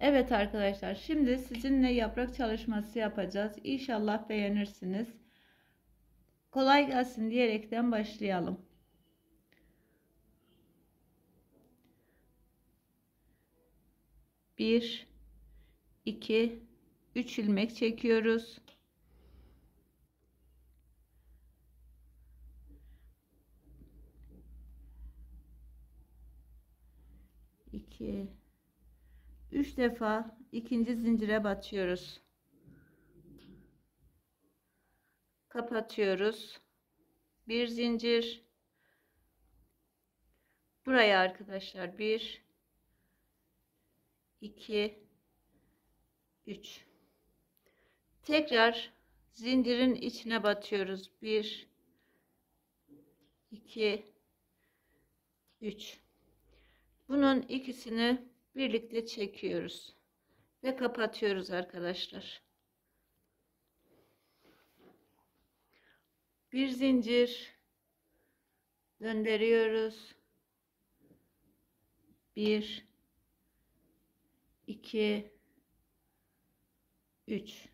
Evet arkadaşlar şimdi sizinle yaprak çalışması yapacağız. İnşallah beğenirsiniz. Kolay gelsin diyerekten başlayalım. Bir, iki, üç ilmek çekiyoruz. İki, üç defa ikinci zincire batıyoruz. Kapatıyoruz. Bir zincir. Buraya arkadaşlar bir, iki, üç. Tekrar zincirin içine batıyoruz. Bir, iki, üç. Bunun ikisini birlikte çekiyoruz ve kapatıyoruz arkadaşlar. Bir zincir gönderiyoruz. Bir, iki, üç.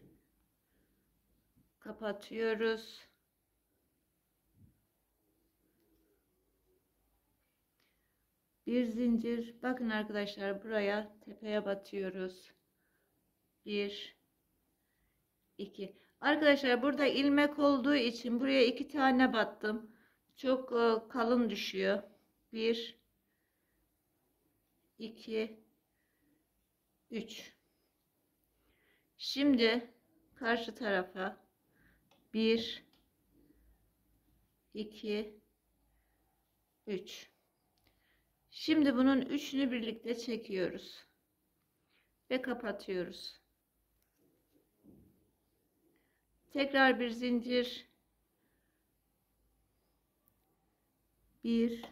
Kapatıyoruz. Bir zincir. Bakın arkadaşlar buraya tepeye batıyoruz. Bir, iki. Arkadaşlar burada ilmek olduğu için buraya iki tane battım. Çok e, kalın düşüyor. Bir, iki, üç. Şimdi karşı tarafa bir, iki, üç. Şimdi bunun üçünü birlikte çekiyoruz ve kapatıyoruz. Tekrar bir zincir. Bir,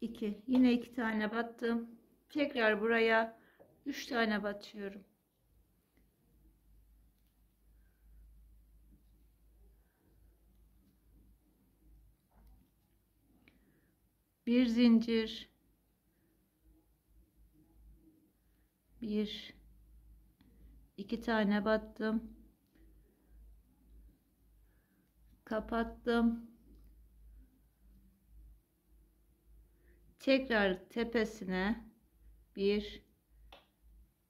iki. Yine iki tane battım. Tekrar buraya üç tane batıyorum. Bir zincir. Bir, iki tane battım. kapattım. Tekrar tepesine bir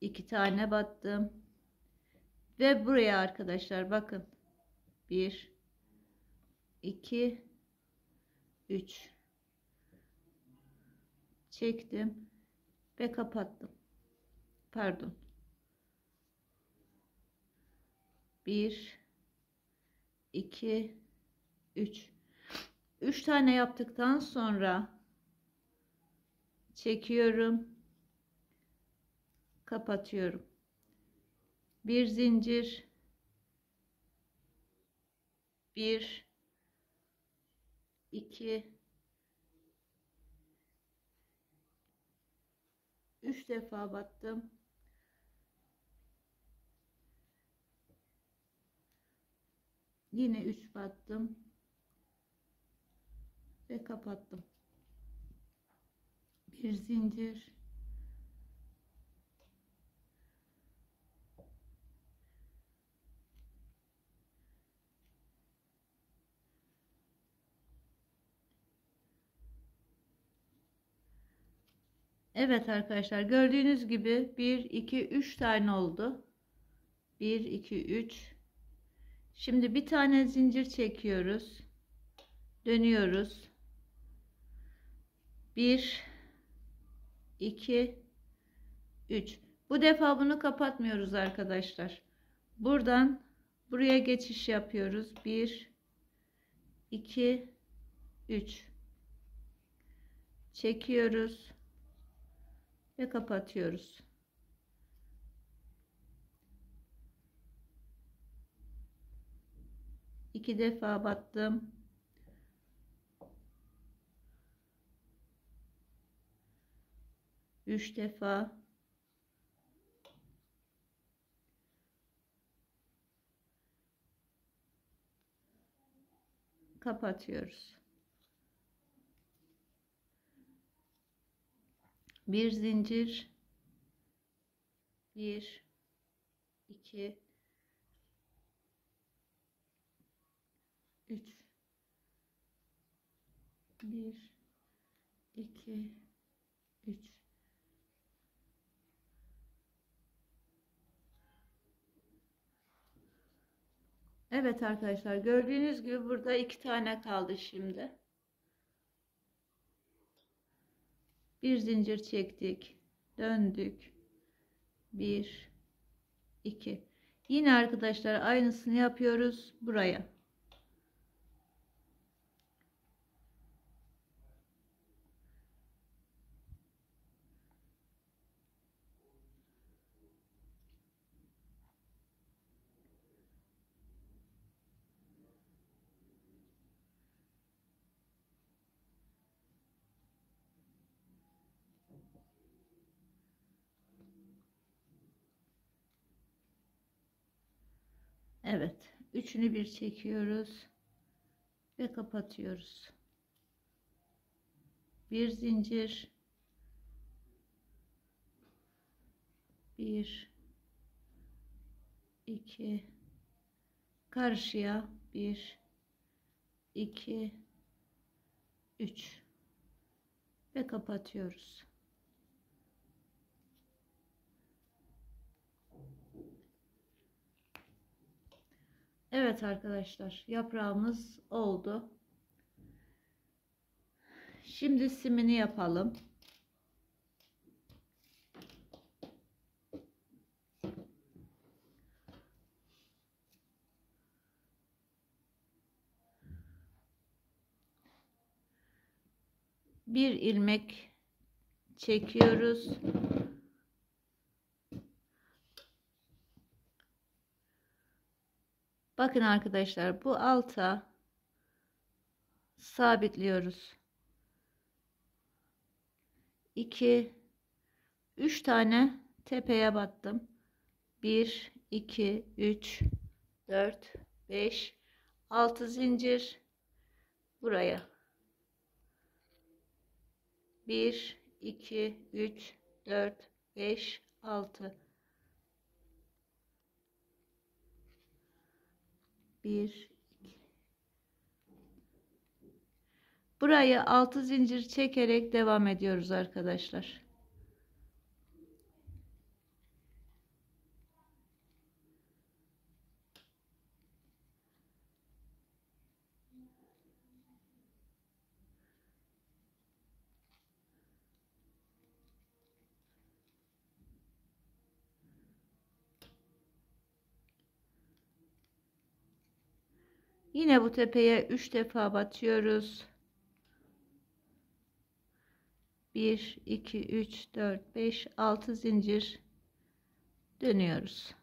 iki tane battım. Ve buraya arkadaşlar bakın. Bir iki üç çektim ve kapattım. Pardon. Bir, iki, 3 3 tane yaptıktan sonra çekiyorum kapatıyorum bir zincir bir iki üç defa battım. Yine üç battım. Ve kapattım. Bir zincir Evet arkadaşlar gördüğünüz gibi 1 2 3 tane oldu. 1 2 3 Şimdi bir tane zincir çekiyoruz. Dönüyoruz. 1 2 3 bu defa bunu kapatmıyoruz arkadaşlar buradan buraya geçiş yapıyoruz 1 2 3 çekiyoruz ve kapatıyoruz. İki defa battım. 3 defa. Kapatıyoruz. Bir zincir. 1 2 3 1 2 3 Evet arkadaşlar gördüğünüz gibi burada iki tane kaldı şimdi. Bir zincir çektik. Döndük. Bir, iki. Yine arkadaşlar aynısını yapıyoruz buraya. Evet. Üçünü bir çekiyoruz. Ve kapatıyoruz. Bir zincir. Bir. iki, Karşıya. Bir. iki, Üç. Ve kapatıyoruz. Evet arkadaşlar yaprağımız oldu. Şimdi simini yapalım. Bir ilmek çekiyoruz. Bakın arkadaşlar bu alta sabitliyoruz. 2 3 tane tepeye battım. 1 2 3 4 5 6 zincir buraya. 1 2 3 4 5 6 1 Burayı 6 zincir çekerek devam ediyoruz arkadaşlar. Yine bu tepeye 3 defa batıyoruz. 1 2 3 4 5 6 zincir dönüyoruz.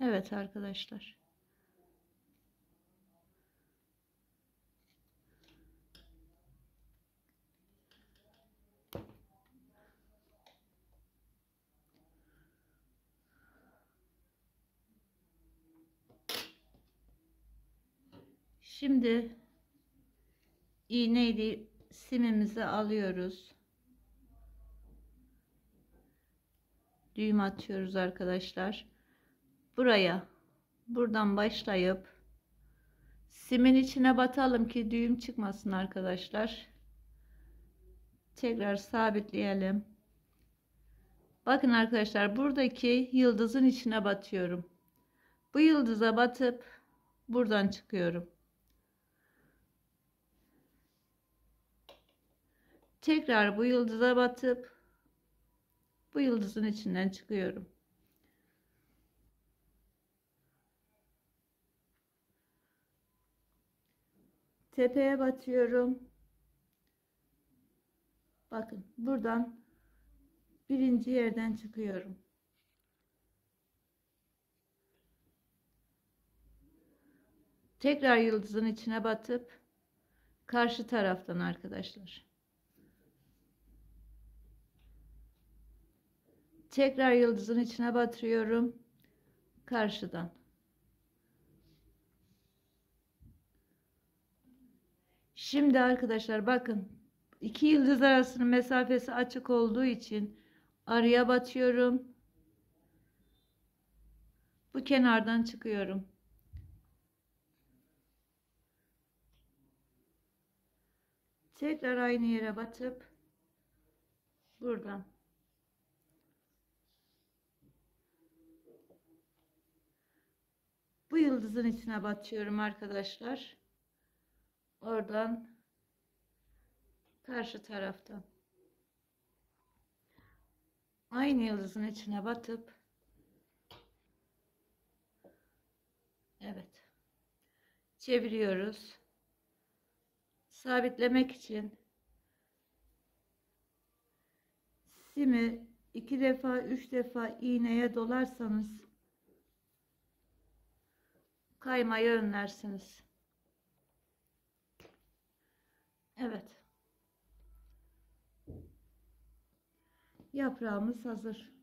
Evet arkadaşlar. Şimdi iğneyle simimizi alıyoruz. Düğüm atıyoruz arkadaşlar buraya. Buradan başlayıp simin içine batalım ki düğüm çıkmasın arkadaşlar. Tekrar sabitleyelim. Bakın arkadaşlar buradaki yıldızın içine batıyorum. Bu yıldıza batıp buradan çıkıyorum. Tekrar bu yıldıza batıp bu yıldızın içinden çıkıyorum tepeye batıyorum Bakın buradan birinci yerden çıkıyorum. Tekrar yıldızın içine batıp karşı taraftan arkadaşlar. Tekrar yıldızın içine batırıyorum. Karşıdan. Şimdi arkadaşlar bakın iki yıldız arasının mesafesi açık olduğu için araya batıyorum. Bu kenardan çıkıyorum. Tekrar aynı yere batıp buradan bu yıldızın içine batıyorum arkadaşlar. Oradan karşı taraftan aynı yıldızın içine batıp evet çeviriyoruz sabitlemek için simi iki defa üç defa iğneye dolarsanız kaymayı önlersiniz. Evet. Yaprağımız hazır.